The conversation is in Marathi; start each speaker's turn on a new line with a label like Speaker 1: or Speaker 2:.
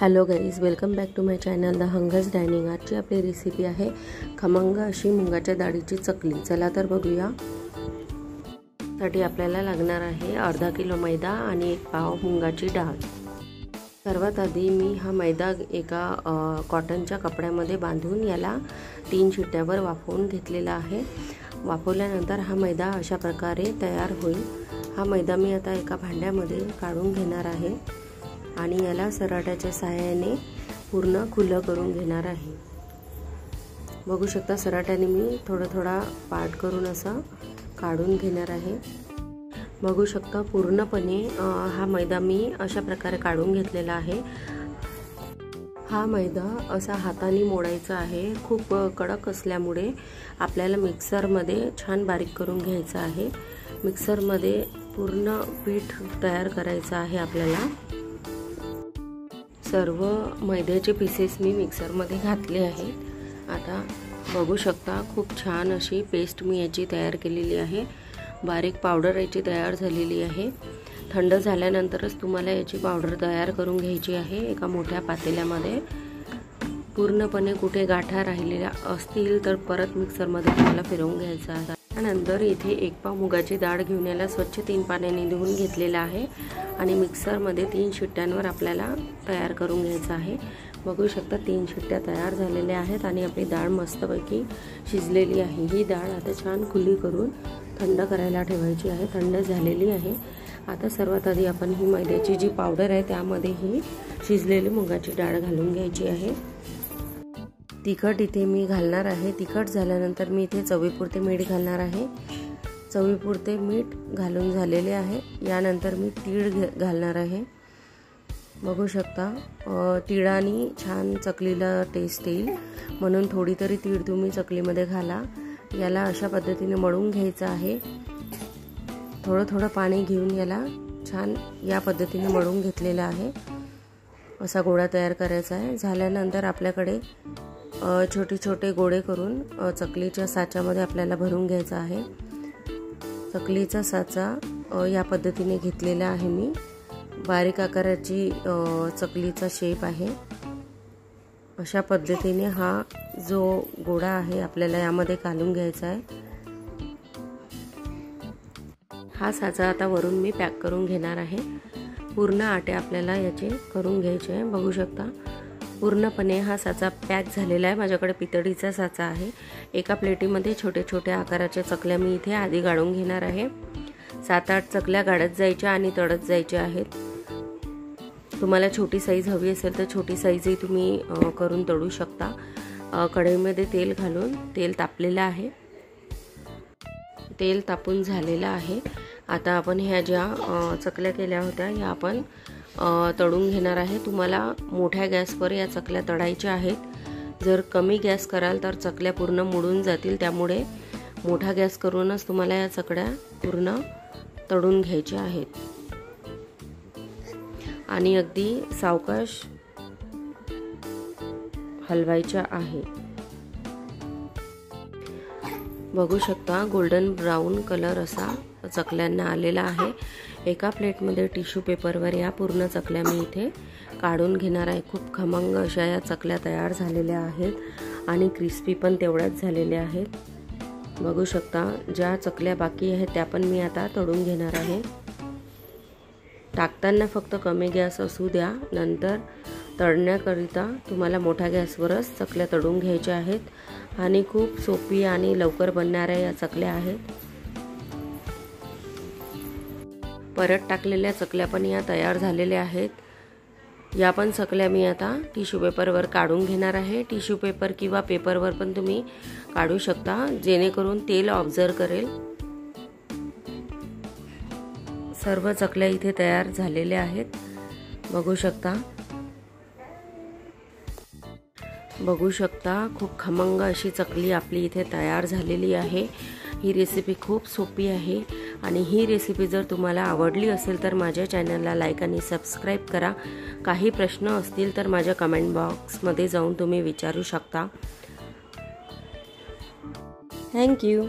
Speaker 1: Hello guys welcome back to my channel the hungus dining आजची आपली रेसिपी आहे खमंग अशी मुंगाच्या डाळीची चकली. चला तर बघूया. साठी आपल्याला लागणार आहे अर्धा किलो मैदा आणि एक पाव मुंगाची डाळ. सर्वात आधी मी हा मैदा एका कॉटनच्या कपड्यामध्ये बांधून याला तीन शिट्ट्यावर वाफवून घेतलेला आहे. वाफवल्यानंतर हा मैदा अशा प्रकारे तयार होईल. हा मैदा मी आता एका भांड्यामध्ये काढून घेणार आहे. आणि याला सराट्याच्या सहाय्याने पूर्ण खुलं करून घेणार आहे. बघू शकता सराट्याने मी थोडा थोडा पाठ करून असं काढून घेणार आहे. बघू शकता पूर्णपणे हा मैदा मी अशा प्रकारे काढून घेतलेला आहे. हा मैदा असा हाताने मोडायचा आहे. खूप कडक असल्यामुळे आपल्याला मिक्सरमध्ये छान बारीक करून घ्यायचं आहे. मिक्सरमध्ये पूर्ण पीठ तयार करायचं आहे आपल्याला. सर्व मैद्याचे पीसेस मी मिक्सरमध्ये घातले आहेत. आता बघू शकता खूप छान अशी पेस्ट मी याची तयार केलेली आहे. बारीक पावडर याची तयार झालेली आहे. थंड झाल्यानंतरच तुम्हाला याची पावडर तयार करून घ्यायची आहे एका मोठ्या पातेल्यामध्ये. पूर्णपणे कुठे गाठा राहिलेल्या असतील तर परत मिक्सरमध्ये तुम्हाला फिरवून घ्यायचा त्यानंतर इथे एक पाव मुगाची डाळ घेऊन याला स्वच्छ तीन पाण्याने धुवून घेतलेला आहे. आणि मिक्सरमध्ये तीन शिट्ट्यांवर आपल्याला तयार करून घ्यायचं आहे. बघू शकता तीन शिट्ट्या तयार झालेल्या आहेत आणि आपली डाळ मस्तपैकी शिजलेली आहे. ही डाळ आता छान खुली करून थंड करायला ठेवायची आहे. थंड झालेली आहे. आता सर्वात आधी आपण ही मैद्याची जी पावडर आहे त्यामध्ये ही शिजलेली मुगाची डाळ घालून घ्यायची आहे. तिखट इथे मी घालणार आहे. तिखट झाल्यानंतर मी इथे चवीपुरते मीठ घालणार आहे. चवीपुरते मीठ घालून झालेले आहे. यानंतर मी तीळ घालणार आहे. बघू शकता तिळाने छान चकलीला टेस्ट येईल. म्हणून थोडी तरी तीळ तुम्ही चकलीमध्ये घाला. याला अशा पद्धतीने मळून घ्यायचं आहे. थोडं थोडं पाणी घेऊन याला छान या पद्धतीने मळून घेतलेलं आहे. असा गोळा तयार करायचा आहे. झाल्यानंतर आपल्याकडे छोटे छोटे गोळे करून चकलीच्या साच्यामध्ये आपल्याला भरून घ्यायचा आहे. चकलीचा साचा या पद्धतीने घेतलेला आहे मी. बारीक आकाराची चकलीचा शेप आहे. अशा पद्धतीने हा जो गोडा आहे आपल्याला यामध्ये घालून घ्यायचा आहे. हा साचा आता वरून मी पॅक करून घेणार आहे. पूर्ण आटे आपल्याला याचे करून घ्यायचे आहे. बघू शकता पूर्णपणे हा साचा पॅक झालेला आहे. माझ्याकडे पितळीचा साचा आहे. एका प्लेटीमध्ये छोट्या छोट्या आकाराच्या चकल्या मी इथे आधी गाळून घेणार आहे. सात आठ चकल्या गाडत जायच्या आणि तडत जायच्या आहेत. तुम्हाला छोटी साईज हवी असेल तर छोटी साईजही तुम्ही करून तळू शकता. कढईमध्ये तेल घालून तेल तापलेलं आहे. तेल तापून झालेलं आहे. आता आपण ह्या ज्या चकल्या केल्या होत्या ह्या आपण तळून घेणार आहे. तुम्हाला मोठ्या गॅसवर या चकल्या तळायच्या आहेत. जर कमी गॅस कराल तर चकल्या पूर्ण मुडून जातील. त्यामुळे मोठा गॅस करूनच तुम्हाला या चकड्या पूर्ण तळून घ्यायच्या आहेत. आणि अगदी सावकाश हलवायच्या आहे. बघू शकता गोल्डन ब्राऊन कलर असा चकल्यांना आलेला आहे. एका प्लेटमध्ये टिश्यू पेपरवर या पूर्ण चकल्या मी इथे काढून घेणार आहे. खूप खमंग अशा या चकल्या तयार झालेल्या आहेत आणि क्रिस्पी पण तेवढ्याच झालेल्या आहेत. बघू शकता ज्या चकल्या बाकी आहेत त्या पण मी आता तळून घेणार आहे. टाकताना फक्त कमी गॅस असू द्या नंतर तळण्याकरिता तुम्हाला मोठ्या गॅसवरच चकल्या तळून घ्यायच्या आहेत. आणि खूप सोपी आणि लवकर बनणाऱ्या या चकल्या आहेत. परत टाकलेल्या चकल्या पण या तयार झालेल्या आहेत. या पण चकल्या मी आता टिश्यू पेपरवर काढून घेणार आहे. टिश्यू पेपर किंवा पेपरवर पण तुम्ही काढू शकता जेणेकरून तेल ऑब्झर्व करेल. सर्व चकल्या इथे तयार झालेल्या आहेत. बघू शकता. बघू शकता खूप खमंग अशी चकली आपली इथे तयार झालेली आहे. ही रेसिपी खूप सोपी आहे. आणि ही रेसिपी जर तुम्हाला आवडली असेल तर माझ्या चॅनलला लाईक आणि सबस्क्राईब करा. काही प्रश्न असतील तर माझ्या कमेंट बॉक्समध्ये जाऊन तुम्ही विचारू शकता. थँक्यू